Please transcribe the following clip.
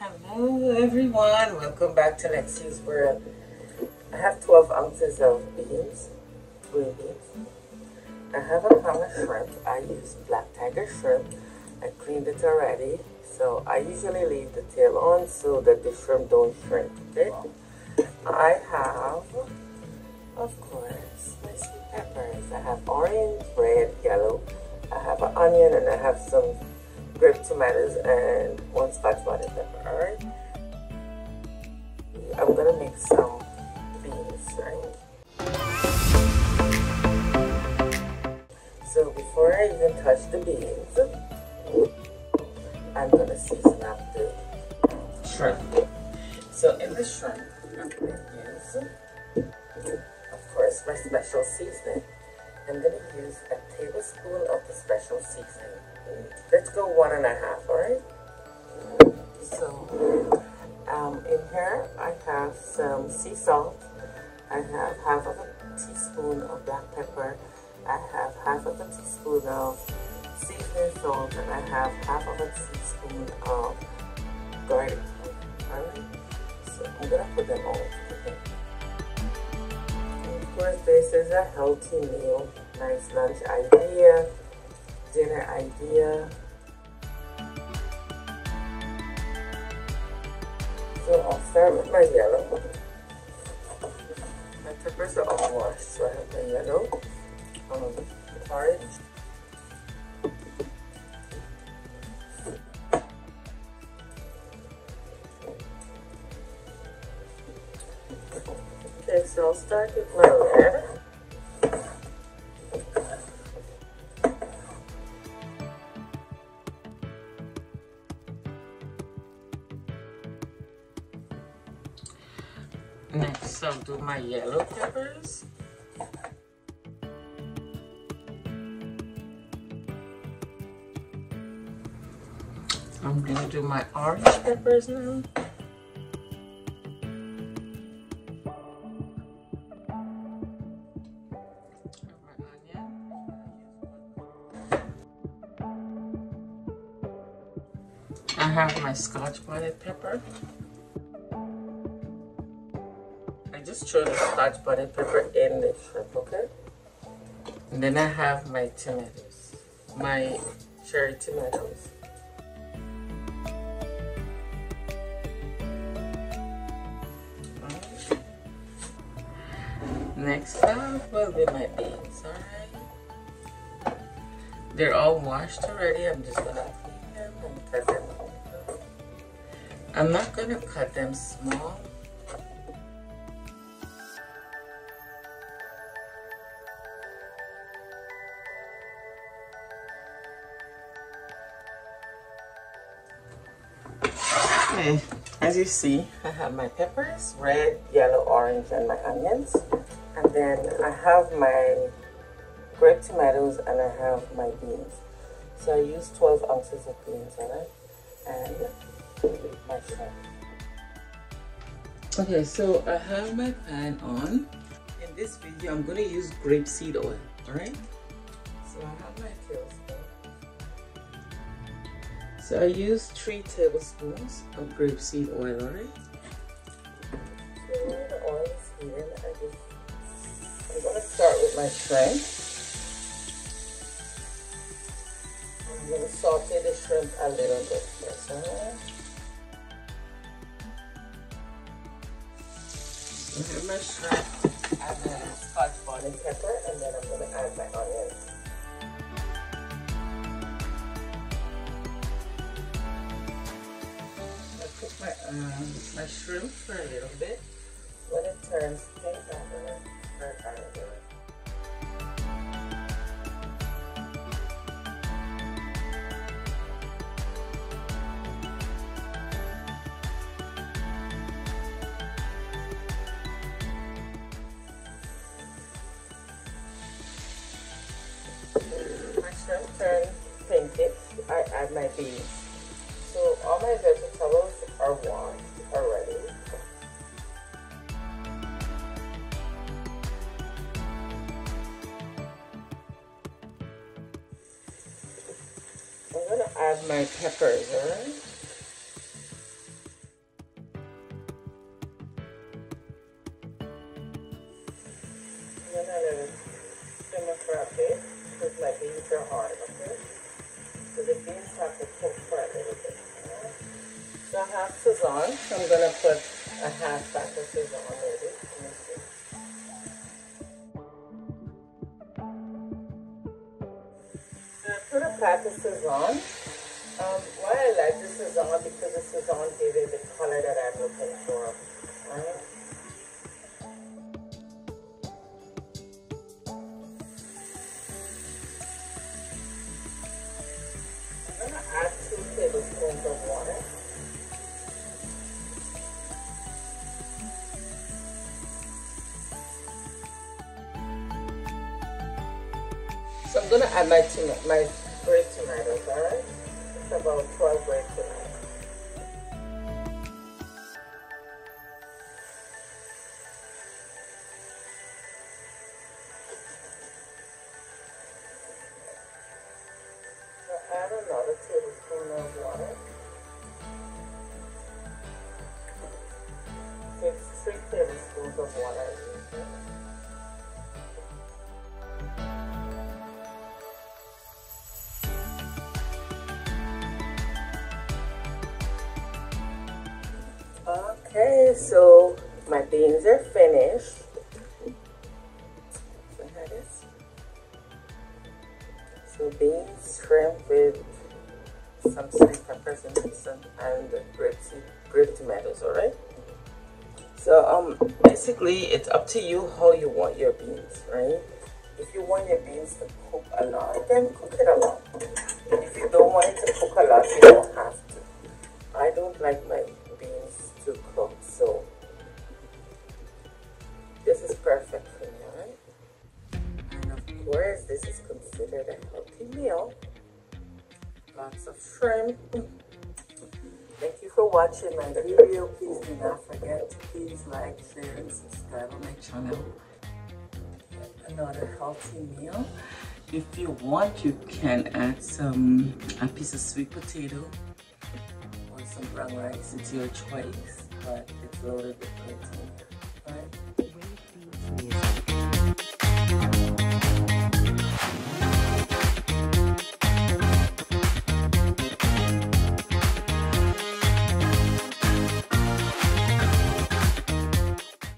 Hello everyone, welcome back to Lexi's World. I have 12 ounces of beans, green beans. I have a pound of shrimp. I use black tiger shrimp. I cleaned it already. So I usually leave the tail on so that the shrimp don't shrink. Okay? I have, of course, my sweet peppers. I have orange, red, yellow. I have an onion and I have some grape tomatoes and one scotch bonnet pepper. Alright? I'm gonna make some beans, right? So before I even touch the beans, I'm gonna season up the shrimp. So in the shrimp, I'm gonna use, of course, my special seasoning. I'm gonna use a tablespoon of the special seasoning. Let's go one and a half, alright? So, um, in here I have some sea salt. I have half of a teaspoon of black pepper. I have half of a teaspoon of seasoning salt and I have half of a teaspoon of garlic Alright? So I'm gonna put them all together. Of course this is a healthy meal, nice lunch idea dinner idea. So I'll start with my yellow. My peppers are all washed, so I have my yellow, um, orange, Okay, so I'll start with my red. Next, I'll do my yellow peppers. I'm gonna do my orange peppers now. I have my scotch bonnet pepper. I just throw the scotch bonnet pepper in the shrimp, okay? And then I have my tomatoes, my cherry tomatoes. Next up will be my beans, alright? They're all washed already. I'm just gonna clean them and cut them. I'm not gonna cut them small Okay, as you see, I have my peppers, red, yellow, orange, and my onions. And then I have my grape tomatoes and I have my beans. So I use 12 ounces of beans, alright? And my shrimp. Okay, so I have my pan on. In this video, I'm gonna use grapeseed oil, alright? So I have my tablespoon. So I use three tablespoons of grapeseed oil, alright? So the oil is heating, I just, I'm gonna start with my shrimp. I'm gonna saute the shrimp a little bit first, have my shrimp, add my scotch bonnet pepper, and then I'm gonna add my onions. Um, my shrimp for a little bit. When it turns pink, I'm gonna start adding it. I add my beans. So all my vegetables are washed add my peppers, alright? I simmer for a so beans are hard, okay? So the beans have to cook for a little bit, Sazon. I'm gonna put a half pack of Sazon already. put a pack of Sazon um, why I like the Sazon because the Sazon gives it the color that I'm looking for. Right? tablespoons of water. So I'm gonna add my my grape tomatoes, alright? About 12 grape tomatoes. add another tablespoon of water. It's three tablespoons of water. Okay, so my beans are finished. So beans, shrimp with some sweet peppers and some and grape, grape tomatoes, alright? So um basically it's up to you how you want your beans, right? If you want your beans to cook a lot, then cook it a lot. If you don't want it to cook a lot, you don't have to. I don't like my beans to cook, this is perfect for me, alright? And of course, this is considered a healthy meal. Lots of shrimp. Thank you for watching my video. Please do not forget to please like, share, and subscribe on my channel. Another healthy meal. If you want, you can add some a piece of sweet potato or some brown rice. It's your choice, but it's loaded with protein.